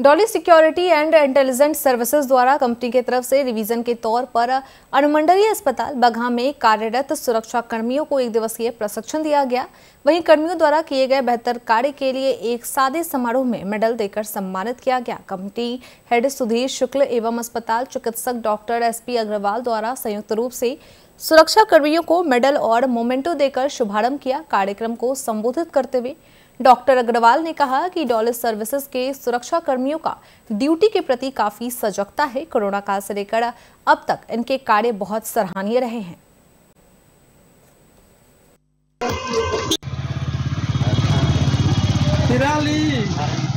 Dolly security and intelligence services द्वारा company की तरफ़ से रिवीजन के तौर पर अनुमंडलीय अस्पताल बगहा में कार्यरत सुरक्षा कर्मियों को एक दिवसीय प्रशिक्षण दिया गया। वहीं कर्मियों द्वारा किए गए बेहतर कार्य के लिए एक सादे समारोह में मेडल देकर सम्मानित किया गया। कंपनी हेड सुधीर शुक्ल एवं अस्पताल चिकित्सक डॉक्टर एस अग्रवाल द्वारा संयुक्त रूप से सुरक्षा कर्मियों को मेडल और मोमेंटो देकर शुभारंभ किया। कार्यक्रम को संबोधित करते हुए डॉक्टर अग्रवाल ने कहा कि डॉलर सर्विसेज़ के सुरक्षा कर्मियों का ड्यूटी के प्रति काफ़ी सजगता है। कोरोना काल से लेकर अब तक इनके कार्य बहुत सराहनीय रहे हैं। तिराली